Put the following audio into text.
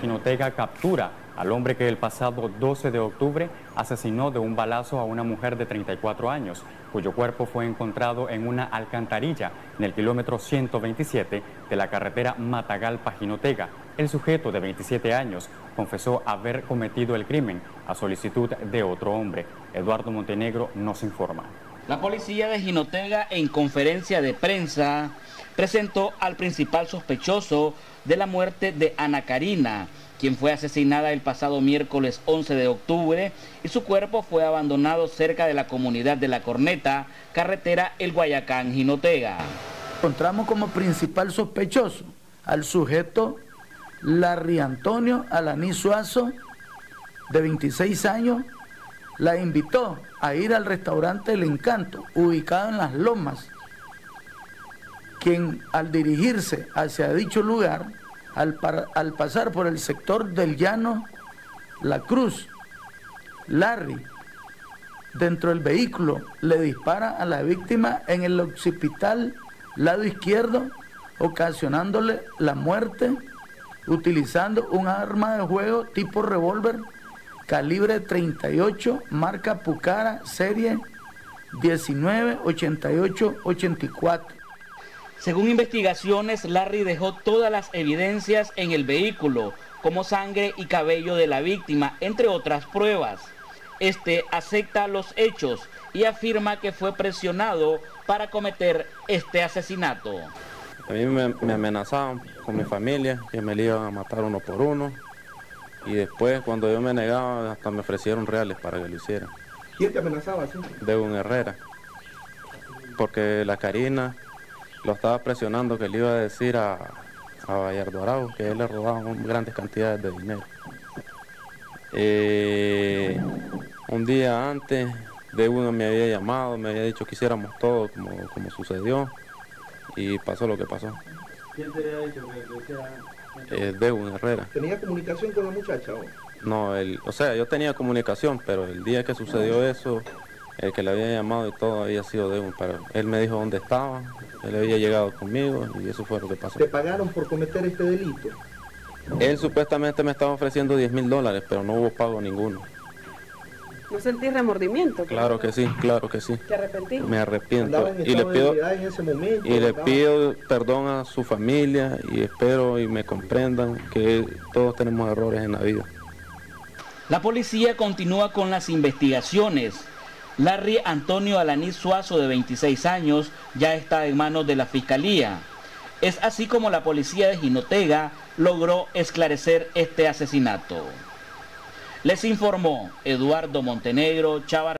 Jinotega captura al hombre que el pasado 12 de octubre asesinó de un balazo a una mujer de 34 años, cuyo cuerpo fue encontrado en una alcantarilla en el kilómetro 127 de la carretera Matagalpa-Jinotega. El sujeto de 27 años confesó haber cometido el crimen a solicitud de otro hombre. Eduardo Montenegro nos informa. La policía de Jinotega en conferencia de prensa presentó al principal sospechoso de la muerte de Ana Karina, quien fue asesinada el pasado miércoles 11 de octubre y su cuerpo fue abandonado cerca de la comunidad de La Corneta, carretera El Guayacán, Jinotega. Encontramos como principal sospechoso al sujeto Larry Antonio Alaní Suazo, de 26 años, la invitó a ir al restaurante El Encanto, ubicado en Las Lomas, quien al dirigirse hacia dicho lugar, al, al pasar por el sector del llano La Cruz, Larry, dentro del vehículo, le dispara a la víctima en el occipital lado izquierdo, ocasionándole la muerte utilizando un arma de juego tipo revólver calibre 38, marca Pucara, serie 1988-84. Según investigaciones, Larry dejó todas las evidencias en el vehículo, como sangre y cabello de la víctima, entre otras pruebas. Este acepta los hechos y afirma que fue presionado para cometer este asesinato. A mí me, amenazaban con mi familia, que me iban a matar uno por uno. Y después, cuando yo me negaba, hasta me ofrecieron reales para que lo hiciera. ¿Quién te amenazaba así? De un Herrera. Porque la Karina lo estaba presionando que le iba a decir a, a Bayardo Arau que él le robaba grandes cantidades de dinero. Eh, un día antes, de uno me había llamado, me había dicho que hiciéramos todo como, como sucedió y pasó lo que pasó. ¿Quién te había dicho que, Eh, de Herrera. ¿Tenía comunicación con la muchacha? O? No, el, o sea, yo tenía comunicación, pero el día que sucedió eso, el que le había llamado y todo había sido de un, pero él me dijo dónde estaba, él había llegado conmigo y eso fue lo que pasó. ¿Te pagaron por cometer este delito? Él supuestamente me estaba ofreciendo 10 mil dólares, pero no hubo pago ninguno. ¿No sentís remordimiento? Claro que sí, claro que sí. ¿Te arrepentís? Me arrepiento y le pido y le pido perdón a su familia y espero y me comprendan que todos tenemos errores en la vida. La policía continúa con las investigaciones. Larry Antonio Alaní Suazo, de 26 años, ya está en manos de la fiscalía. Es así como la policía de Jinotega logró esclarecer este asesinato. Les informó Eduardo Montenegro Chava